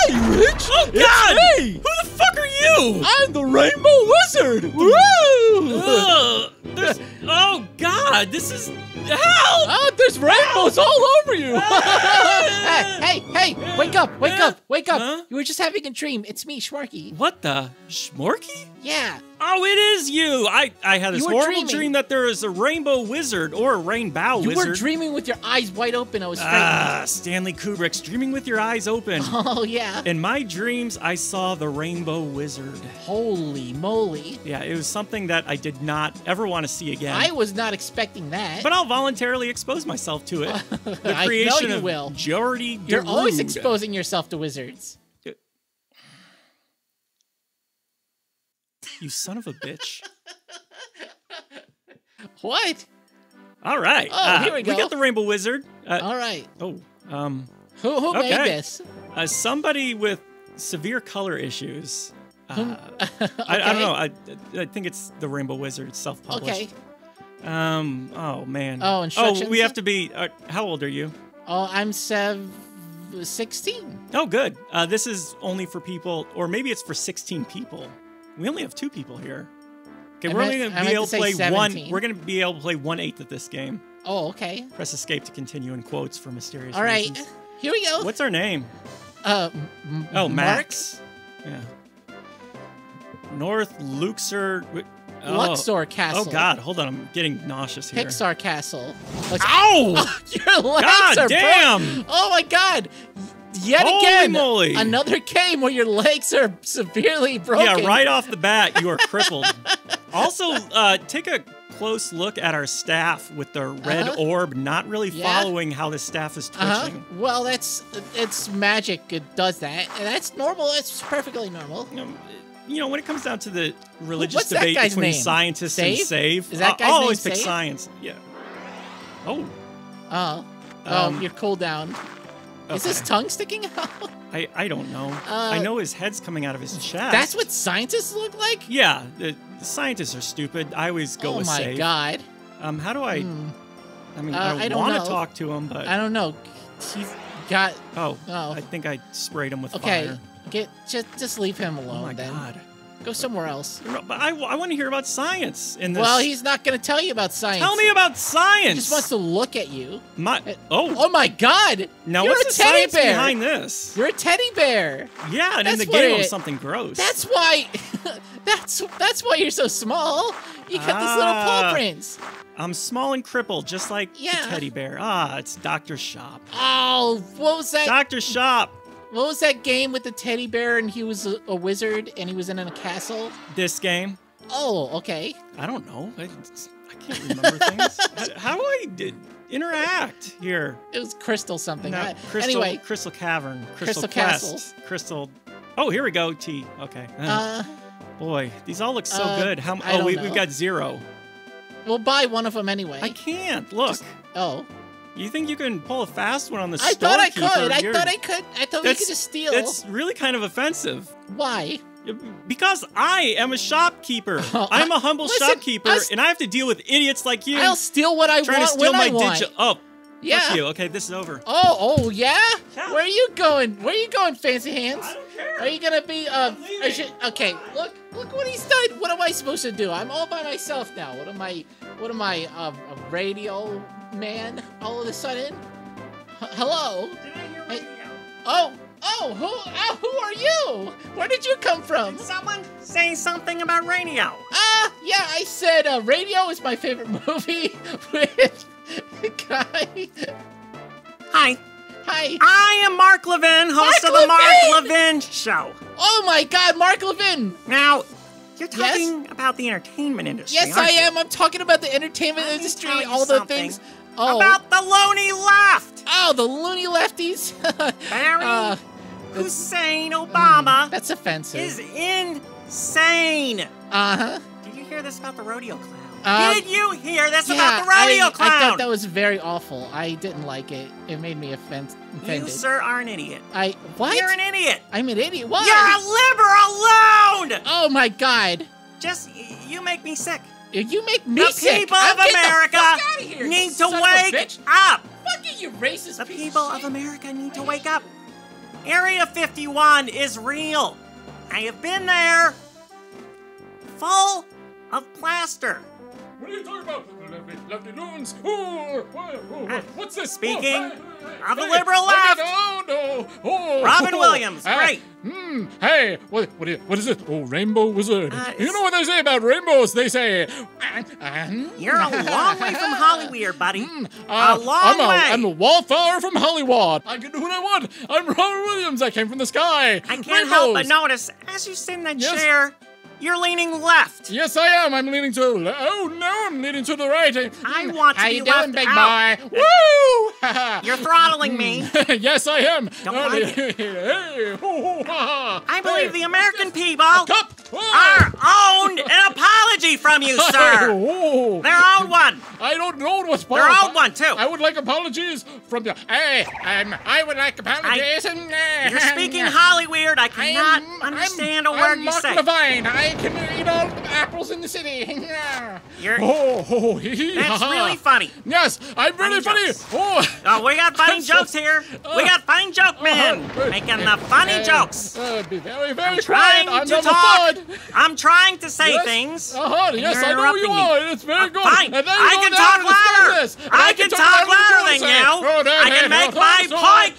Hi, Rich. Oh It's God! me. Who the fuck are you? I'm the Rainbow Wizard. Woo! Ugh, oh God! This is help! Ah, there's rainbows all over you. hey, hey, hey, wake up, wake up, wake up. Huh? You were just having a dream. It's me, Shmorky. What the Shmorky? Yeah. Oh, it is you! I I had this You horrible dreaming. dream that there is a rainbow wizard or a rainbow You wizard. were dreaming with your eyes wide open. I was. Ah, Stanley Kubrick's dreaming with your eyes open. oh, yeah. In my dreams, I saw the rainbow wizard. Holy moly. Yeah, it was something that I did not ever want to see again. I was not expecting that. but I'll voluntarily expose myself to it. The I know creation you of will. Jordy You're always exposing yourself to wizards. You son of a bitch. What? All right. Oh, uh, here we go. got the rainbow wizard. Uh, All right. oh, um, Who, who Okay. made this? uh, somebody with severe color issues. Uh, I, I don't know. I, I think it's the Rainbow Wizard, self-published. Okay. Um. Oh man. Oh, instructions? Oh, we have to be. Uh, how old are you? Oh, I'm sev- 16. Oh, good. Uh, this is only for people, or maybe it's for 16 people. We only have two people here. Okay, I we're meant- only gonna be able to play one. We're gonna be able to play one eighth of this game. Oh, okay. Press escape to continue in quotes for mysterious All right. reasons. Here we go. What's our name? Uh, Oh, Mark? Max. Yeah. North Luxor. Oh. Luxor Castle. Oh God! Hold on, I'm getting nauseous here. Pixar Castle. Let's- Ow! Your legs God are damn! broken. Oh my god! Yet Holy again, moly. another game where your legs are severely broken. Yeah, right off the bat, you are crippled. also, uh, take a close look at our staff with the red Uh-huh. orb not really Yeah. following how the staff is Uh-huh. twitching. Well, that's it's magic. It does that, and that's normal. It's perfectly normal. Um, you know, when it comes down to the religious What's debate between name? scientists and Save? save, Is that guy's I'll always pick Save? science. Yeah. Oh, Oh, oh, Um, you're cooled down. Is his tongue sticking out? I, I don't know. Uh, I know his head's coming out of his chest. That's what scientists look like. Yeah, the, the scientists are stupid. I always go oh with my god! Um, how do I? Hmm. I mean, Uh, I, I don't want to talk to him, but I don't know. He's got oh, Oh. I think I sprayed him with okay. fire. Get just just leave him Oh alone. my then god! go somewhere else. But I, I want to hear about science in this. Well, he's not going to tell you about science. Tell me about science. He just wants to look at you. My Uh, oh, Oh my god! now You're what's a the teddy science bear. behind this? You're a teddy bear. Yeah, and in the game it was something gross. That's why. that's that's why you're so small. You got this little paw Ah. prints. I'm small and crippled, just like Yeah. the teddy bear. Ah, it's Doctor Shop. Oh, what was that? Doctor Shop. what was that game with the teddy bear and he was a, a wizard and he was in a castle? This game. Oh, okay. I don't know. I, I can't remember things. How, do I d- interact here? It was Crystal something. No, Crystal, anyway, Crystal Cavern, Crystal, Crystal Quest, Castle. Crystal. Oh, here we go. T. Okay. uh, Boy, these all look so uh, good. How? Oh, we, we've got zero. We'll buy one of them anyway. I can't look. Just- oh, You think you can pull a fast one on the I thought I could. I You're- thought I could. I thought we could just steal. It's really kind of offensive. Why? Because I am a shopkeeper. Oh, I'm a humble listen, shopkeeper, I and I have to deal with idiots like you I'll steal what I trying want to steal my digital. Oh, yeah. you. Okay, this is over. Oh, oh yeah? Yeah. Where are you going? Where are you going, fancy hands? I don't care. Are you gonna be uh? I okay, look, look what he's done. What am I supposed to do? I'm all by myself now. What am I? What am I? Uh, a radio man? All of a sudden? H- hello? Hey. Oh, oh, who? Oh, who are you? Where did you come from? Someone say something about radio. Ah, yeah, I said uh, radio is my favorite movie with guy. Hi, Hi. I am Mark Levin, host Mark of the Mark Levin! Levin Show. Oh my God, Mark Levin. Now, you're Yes? talking about the entertainment industry. Yes, I you? am. I'm talking about the entertainment industry, you all the things. Oh, About the loony left. oh, the loony lefties. Barry Uh, Hussein Obama that's offensive. is insane. uh huh. Did you hear this about the rodeo clown? Uh, Did you hear this Yeah, about the rodeo I, clown? I thought that was very awful. I didn't like it. It made me offen- you, sir, are an idiot. I what? You're an idiot. I'm an idiot. Why? You're a liberal. Oh my God. Just, you make me sick. You make me The sick. people I'm of getting the America fuck outta here, you need to son of a wake up. Fuck you, you racist The people of of. America need to wake up. Area 51 is real. I have been there. Full of plaster. What are you talking about? Lovely, lovely loons. Oh, what's this? Speaking Oh, of the liberal left. Oh, no. Oh, Robin oh, Williams, ah, great. Hmm. Hey, what, what, is- what is it? Oh, rainbow wizard. Uh, you know what they say about rainbows? They say. You're a long way from Hollyweird, buddy. Uh, a long I'm a, way. I'm a wallflower from Hollywood. I can do what I want. I'm Robin Williams. I came from the sky. I can't help but notice as you sit in that Yes. chair, you're leaning left. Yes, I am. I'm leaning to the Oh no, I'm leaning to the right. I want to How be you left doing, big out. boy? Woo! You're throttling me. yes, I am. Don't like hey, ha, ha. I believe Hey, the American people cup. Oh. are owed from you, sir. Oh, They're owed one. I don't know what's They're owed one too. I would like apologies from the. Hey, um, I would like apologies. and, uh, You're speaking Hollyweird. I I cannot am, understand I'm, a word I'm you Mark say. Levine. I can eat all the apples in the city. You're- oh, oh, hee, That's ha, really funny. Yes, I'm really Funny funny. Oh, Oh, we got funny I'm so- jokes here. We got funny joke men Uh-huh. making the funny Uh, jokes. Uh, be very, very I'm trying quiet. I'm to on talk. I'm trying to say Yes. things. Uh-huh, yes, I know you me. are. It's very Uh, good. Fine. And then I can talk louder. And I can talk louder than say, you. Oh, I can make my say